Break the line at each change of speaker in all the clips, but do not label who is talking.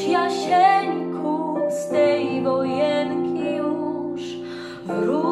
Wychodź Jasieńku z tej wojenki już, wróć.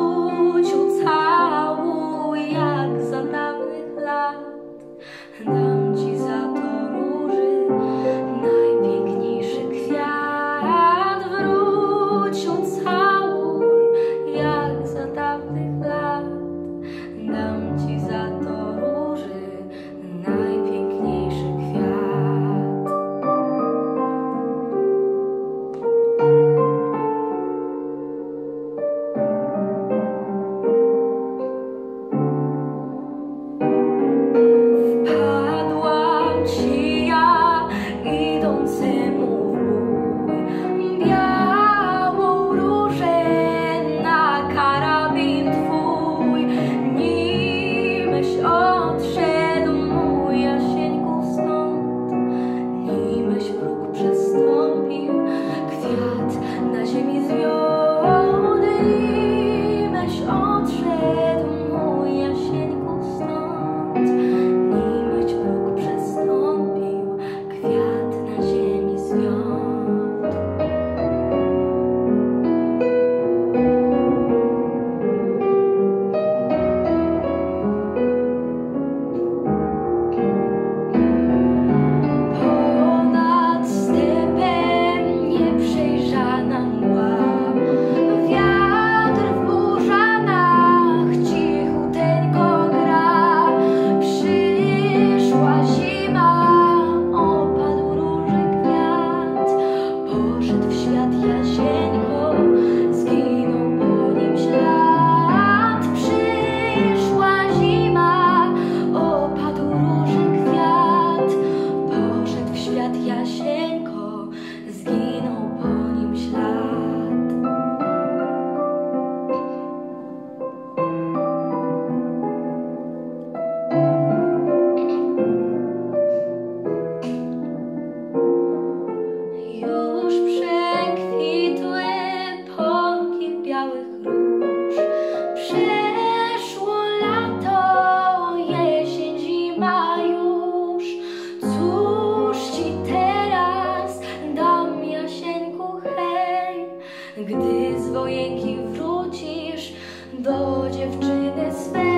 gdy z wojenki wrócisz do dziewczyny swej.